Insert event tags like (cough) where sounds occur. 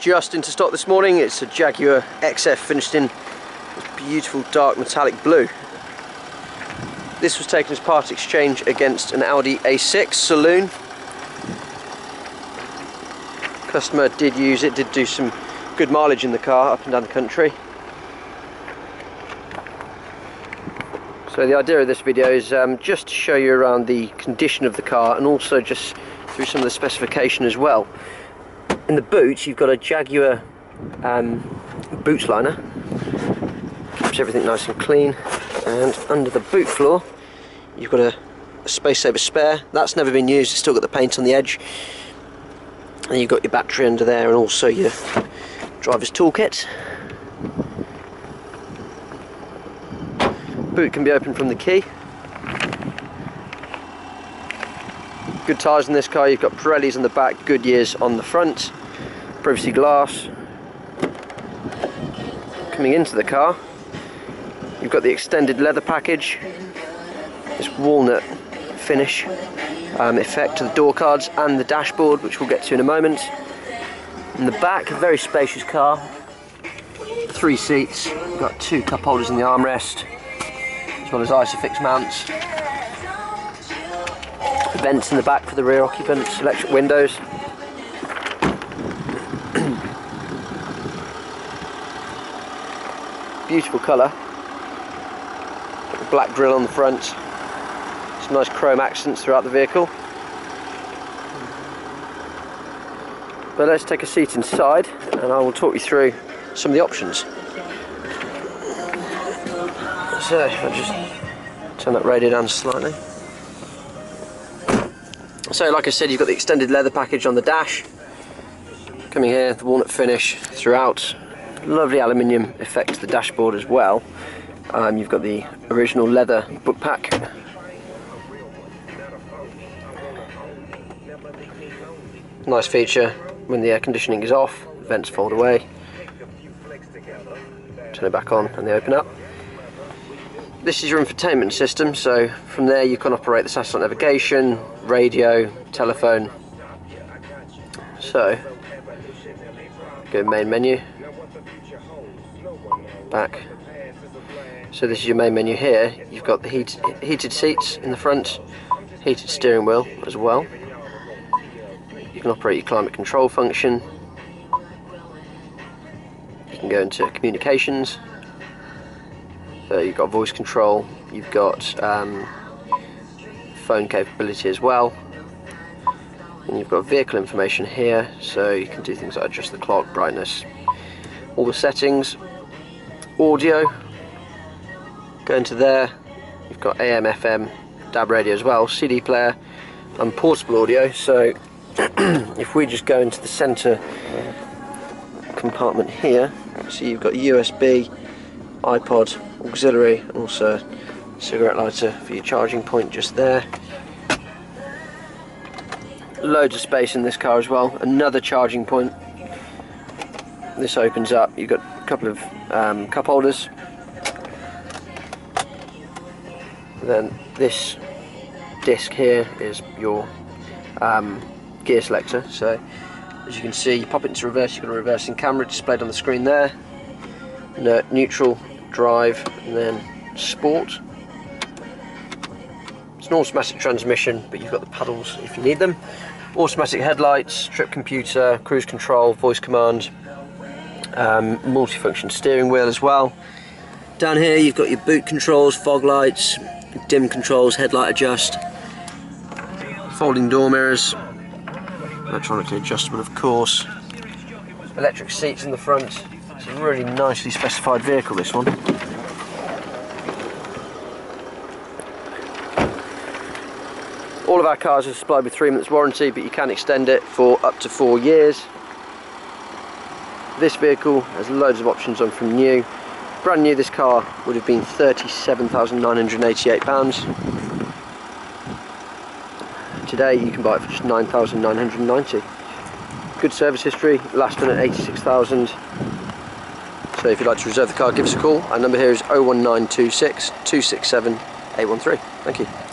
just into stock this morning. It's a Jaguar XF finished in beautiful dark metallic blue. This was taken as part exchange against an Audi A6 saloon. Customer did use it, did do some good mileage in the car up and down the country. So the idea of this video is um, just to show you around the condition of the car and also just through some of the specification as well. In the boot you've got a Jaguar um, boot liner, keeps everything nice and clean and under the boot floor you've got a, a space saver spare, that's never been used, it's still got the paint on the edge and you've got your battery under there and also your driver's toolkit. Boot can be opened from the key. Good tyres in this car, you've got Pirellis on the back, Goodyears on the front, privacy glass. Coming into the car, you've got the extended leather package, this walnut finish um, effect to the door cards and the dashboard, which we'll get to in a moment. In the back, a very spacious car, three seats, got two cup holders in the armrest, as well as Isofix mounts. Vents in the back for the rear occupants, electric windows. Beautiful colour. Black grille on the front. Some nice chrome accents throughout the vehicle. But let's take a seat inside and I will talk you through some of the options. So, I'll just turn that radio down slightly. So, like I said, you've got the extended leather package on the dash. Coming here, the walnut finish throughout. Lovely aluminium effect to the dashboard as well. Um, you've got the original leather book pack. Nice feature when the air conditioning is off, vents fold away. Turn it back on and they open up this is your infotainment system so from there you can operate the satellite navigation radio telephone so go main menu back. So this is your main menu here. You've got the heat, heated seats in the front heated steering wheel as well. You can operate your climate control function. You can go into communications. Uh, you've got voice control, you've got um, phone capability as well, and you've got vehicle information here, so you can do things like adjust the clock, brightness, all the settings, audio, go into there, you've got AM, FM, DAB radio as well, CD player, and portable audio, so (clears throat) if we just go into the centre compartment here, so you've got USB, iPod, auxiliary and also cigarette lighter for your charging point just there. Loads of space in this car as well, another charging point. This opens up, you've got a couple of um, cup holders. Then this disc here is your um, gear selector. So as you can see, you pop it into reverse, you've got a reversing camera displayed on the screen there. neutral, drive, and then sport. It's an automatic transmission, but you've got the paddles if you need them. Automatic headlights, trip computer, cruise control, voice command, um, multifunction steering wheel as well. Down here you've got your boot controls, fog lights, dim controls, headlight adjust, folding door mirrors, electronically adjustable of course, electric seats in the front, it's a really nicely specified vehicle, this one. All of our cars are supplied with three months warranty, but you can extend it for up to four years. This vehicle has loads of options on from new. Brand new, this car would have been £37,988. Today you can buy it for just 9,990. Good service history, last done at 86,000. So if you'd like to reserve the car, give us a call. Our number here is 01926 267 813. Thank you.